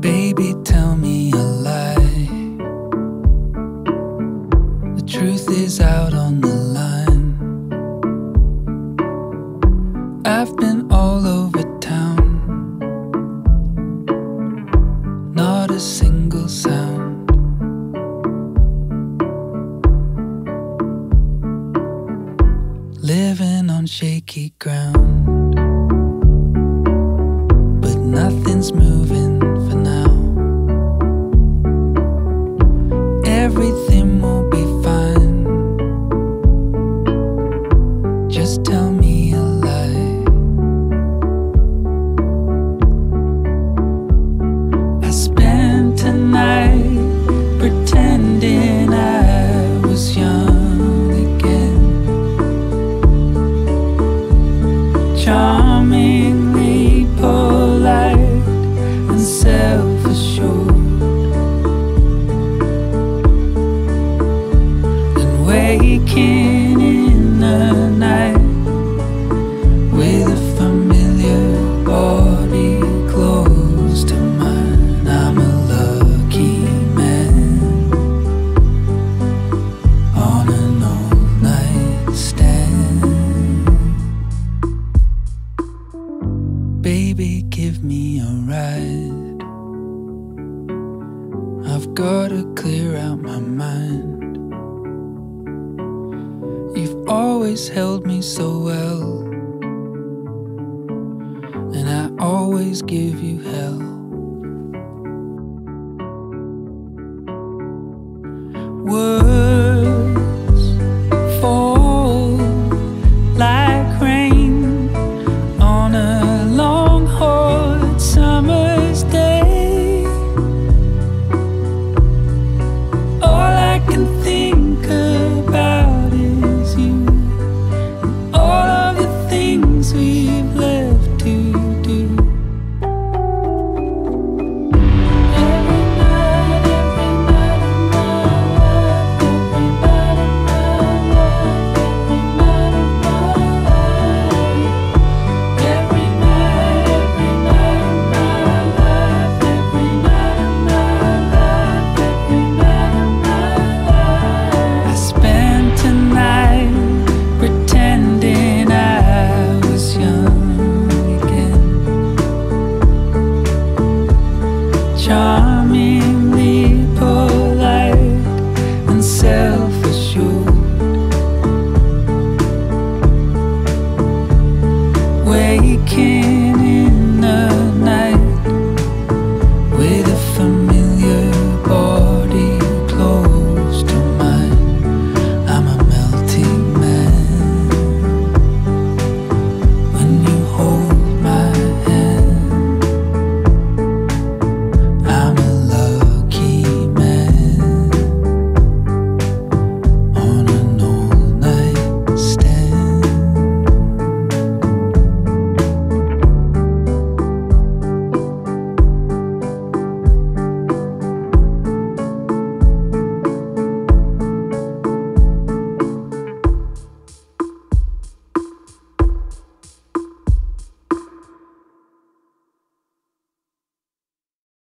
Baby, tell me a lie. The truth is out on the line. I've been all over town, not a single sound. Living on shaky ground, but nothing's moving. In the night with a familiar body close to mine. I'm a lucky man on an all night stand. Baby, give me a ride. I've gotta clear out my mind. Always held me so well, and I always give you hell. Words